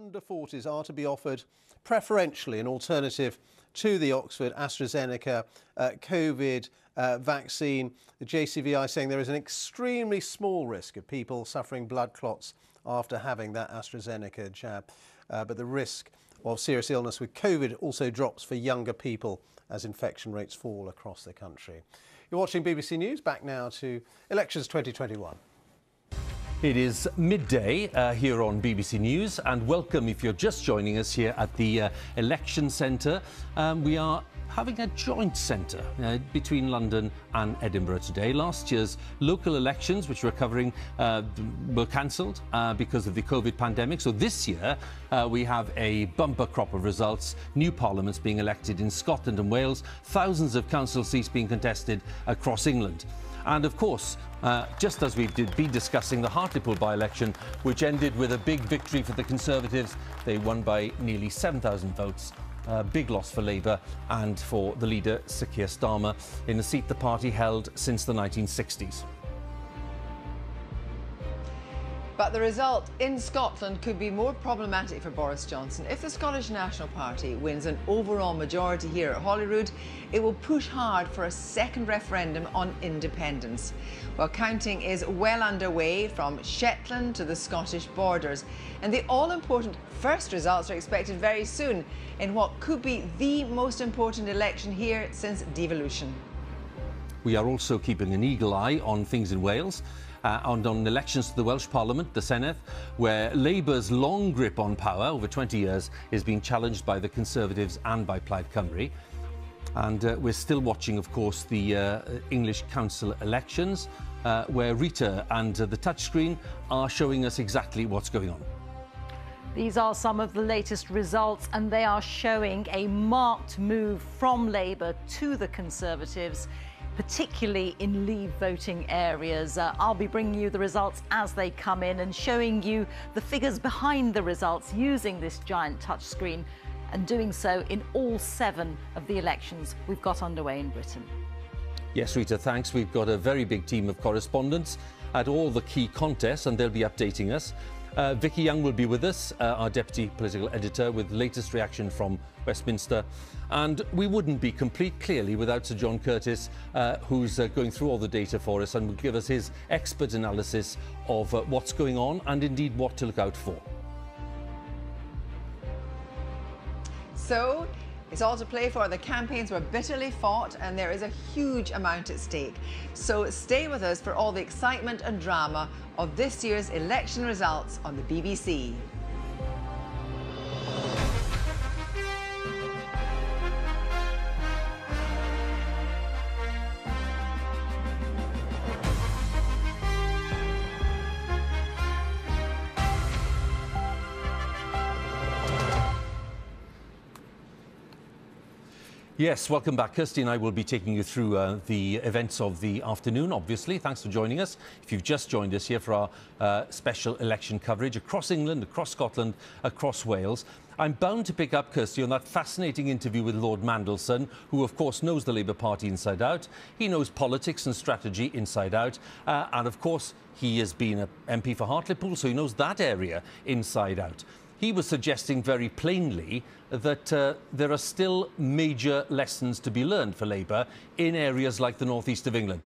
under 40s are to be offered preferentially an alternative to the Oxford AstraZeneca uh, COVID uh, vaccine. The JCVI saying there is an extremely small risk of people suffering blood clots after having that AstraZeneca jab. Uh, but the risk of serious illness with COVID also drops for younger people as infection rates fall across the country. You're watching BBC News. Back now to elections 2021. It is midday uh, here on BBC News, and welcome if you're just joining us here at the uh, Election Centre. Um, we are having a joint centre uh, between London and Edinburgh today. Last year's local elections, which we're covering, uh, were cancelled uh, because of the COVID pandemic. So this year, uh, we have a bumper crop of results, new parliaments being elected in Scotland and Wales, thousands of council seats being contested across England. And of course, uh, just as we did be discussing the Hartlepool by-election, which ended with a big victory for the Conservatives. They won by nearly 7,000 votes. A big loss for Labour and for the leader, Sir Keir Starmer, in a seat the party held since the 1960s. But the result in Scotland could be more problematic for Boris Johnson. If the Scottish National Party wins an overall majority here at Holyrood, it will push hard for a second referendum on independence. Well, counting is well underway from Shetland to the Scottish borders. And the all important first results are expected very soon in what could be the most important election here since devolution. We are also keeping an eagle eye on things in Wales uh, and on elections to the Welsh Parliament, the Senedd, where Labour's long grip on power over 20 years is being challenged by the Conservatives and by Plaid Cymru. And uh, we're still watching, of course, the uh, English Council elections, uh, where Reeta and uh, the touchscreen are showing us exactly what's going on. These are some of the latest results, and they are showing a marked move from Labour to the Conservatives particularly in leave voting areas. Uh, I'll be bringing you the results as they come in and showing you the figures behind the results using this giant touchscreen and doing so in all seven of the elections we've got underway in Britain. Yes, Reeta, thanks. We've got a very big team of correspondents at all the key contests and they'll be updating us. Uh, Vicky Young will be with us, uh, our deputy political editor, with latest reaction from Westminster. And we wouldn't be complete, clearly, without Sir John Curtice, uh, who's uh, going through all the data for us and will give us his expert analysis of uh, what's going on and indeed what to look out for. So, it's all to play for. The campaigns were bitterly fought and there is a huge amount at stake. So stay with us for all the excitement and drama of this year's election results on the BBC. Yes, welcome back. Kirsty and I will be taking you through uh, the events of the afternoon, obviously. Thanks for joining us. If you've just joined us here for our uh, special election coverage across England, across Scotland, across Wales, I'm bound to pick up, Kirsty, on that fascinating interview with Lord Mandelson, who, of course, knows the Labour Party inside out. He knows politics and strategy inside out. Uh, and, of course, he has been an MP for Hartlepool, so he knows that area inside out he was suggesting very plainly that uh, there are still major lessons to be learned for Labour in areas like the northeast of England.